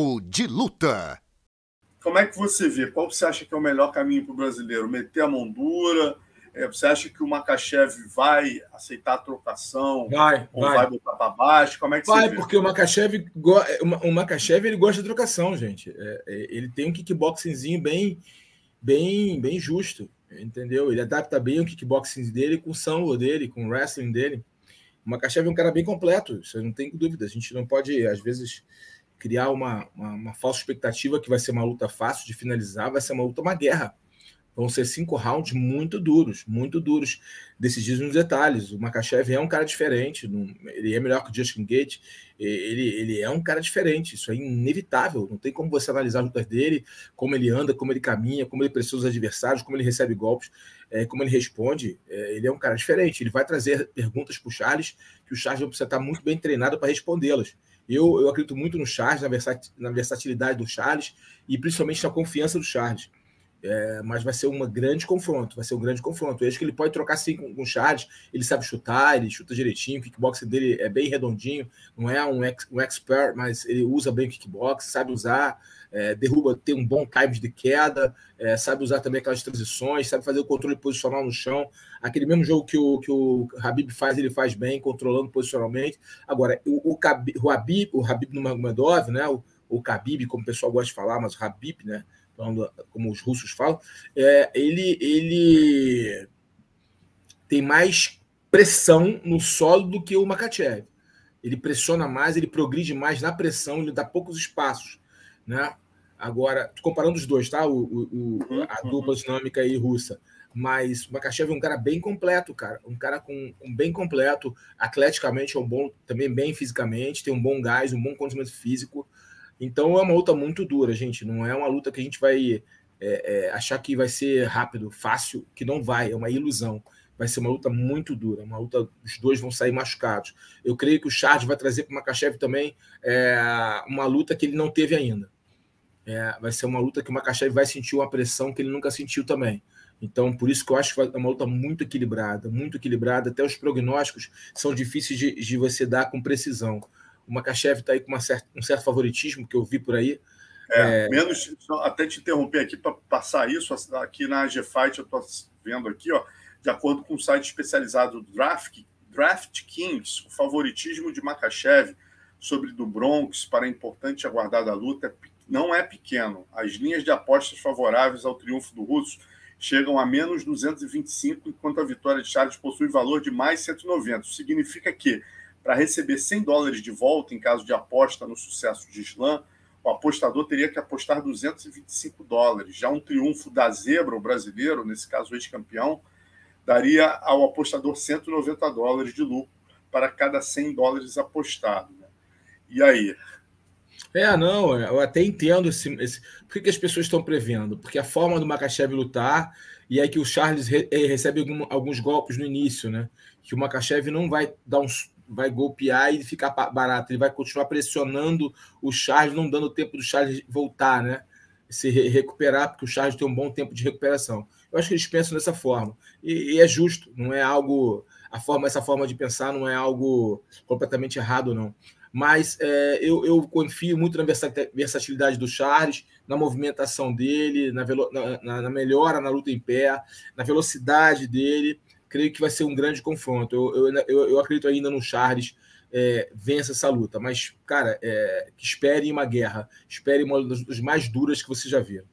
Papo de Luta. Como é que você vê? Qual você acha que é o melhor caminho para o brasileiro? Meter a mão dura? É, você acha que o Makachev vai aceitar a trocação? Vai, ou vai. vai botar para baixo? Como é que vai, você vê? porque o Makachev, o Makachev ele gosta de trocação, gente. É, é, ele tem um kickboxingzinho bem, bem, bem justo, entendeu? Ele adapta bem o kickboxing dele com o sambo dele, com o wrestling dele. O Makachev é um cara bem completo, você não tem dúvida. A gente não pode, às vezes, criar uma, uma, uma falsa expectativa que vai ser uma luta fácil de finalizar, vai ser uma luta, uma guerra. Vão ser cinco rounds muito duros, muito duros, decididos nos detalhes. O Makachev é um cara diferente, ele é melhor que o Justin Gate, ele, ele é um cara diferente, isso é inevitável. Não tem como você analisar as lutas dele, como ele anda, como ele caminha, como ele pressiona os adversários, como ele recebe golpes, é, como ele responde. É, ele é um cara diferente. Ele vai trazer perguntas para o Charles, que o Charles vai precisar estar muito bem treinado para respondê-las. Eu, eu acredito muito no Charles, na versatilidade do Charles e principalmente na confiança do Charles. É, mas vai ser um grande confronto, vai ser um grande confronto. Eu acho que ele pode trocar sim com, o Charles, ele sabe chutar, ele chuta direitinho, o kickbox dele é bem redondinho, não é um, ex, um expert, mas ele usa bem o kickbox, sabe usar, é, derruba, tem um bom time de queda, é, sabe usar também aquelas transições, sabe fazer o controle posicional no chão. Aquele mesmo jogo que o, que o Habib faz, ele faz bem, controlando posicionalmente. Agora, o, o, o Habib, o Habib Nurmagomedov, né, o, o Khabib, como o pessoal gosta de falar, mas o Habib, né, como os russos falam, é, ele, ele tem mais pressão no solo do que o Makachev. Ele pressiona mais, ele progride mais na pressão, ele dá poucos espaços. Né? Agora, comparando os dois, tá? O, o, o a uhum. dupla dinâmica aí russa. Mas o Makachev é um cara bem completo, cara. Um cara com, com bem completo, atleticamente é um bom, também bem fisicamente, tem um bom gás, um bom condimento físico. Então é uma luta muito dura, gente. Não é uma luta que a gente vai é, é, achar que vai ser rápido, fácil, que não vai, é uma ilusão. Vai ser uma luta muito dura, uma luta, os dois vão sair machucados. Eu creio que o Charles vai trazer para o Makachev também é, uma luta que ele não teve ainda. É, vai ser uma luta que o Makachev vai sentir uma pressão que ele nunca sentiu também. Então, por isso que eu acho que é uma luta muito equilibrada, muito equilibrada. Até os prognósticos são difíceis de, de você dar com precisão. O Makachev está aí com certa, um certo favoritismo que eu vi por aí. É, é... menos, até te interromper aqui para passar isso, aqui na G-Fight eu estou vendo aqui, ó, de acordo com o site especializado do Draft, Draft Kings, o favoritismo de Makachev sobre do Bronx para a importante e aguardada luta é não é pequeno. As linhas de apostas favoráveis ao triunfo do russo chegam a menos 225, enquanto a vitória de Charles possui valor de mais 190. Isso significa que para receber 100 dólares de volta em caso de aposta no sucesso de Islã, o apostador teria que apostar 225 dólares. Já um triunfo da zebra, o brasileiro, nesse caso ex-campeão, daria ao apostador 190 dólares de lucro para cada 100 dólares apostado. Né? E aí? É, não, eu até entendo esse, esse... por que, as pessoas estão prevendo? Porque a forma do Makachev lutar e aí que o Charles re, eh, recebe algum, alguns golpes no início, né? Que o Makachev não vai dar uns, vai golpear e ficar barato. Ele vai continuar pressionando o Charles, não dando tempo do Charles voltar, né? Se recuperar, porque o Charles tem um bom tempo de recuperação. Eu acho que eles pensam dessa forma. E, e é justo, não é algo. A forma, essa forma de pensar não é algo completamente errado, não. Mas é, eu, eu, confio muito na versatilidade do Charles, na movimentação dele, na, na, na melhora na luta em pé, na velocidade dele creio que vai ser um grande confronto. Eu, eu, eu, eu acredito ainda no Charles é, vença essa luta, mas, cara, é, espere uma guerra, espere uma das mais duras que você já viu.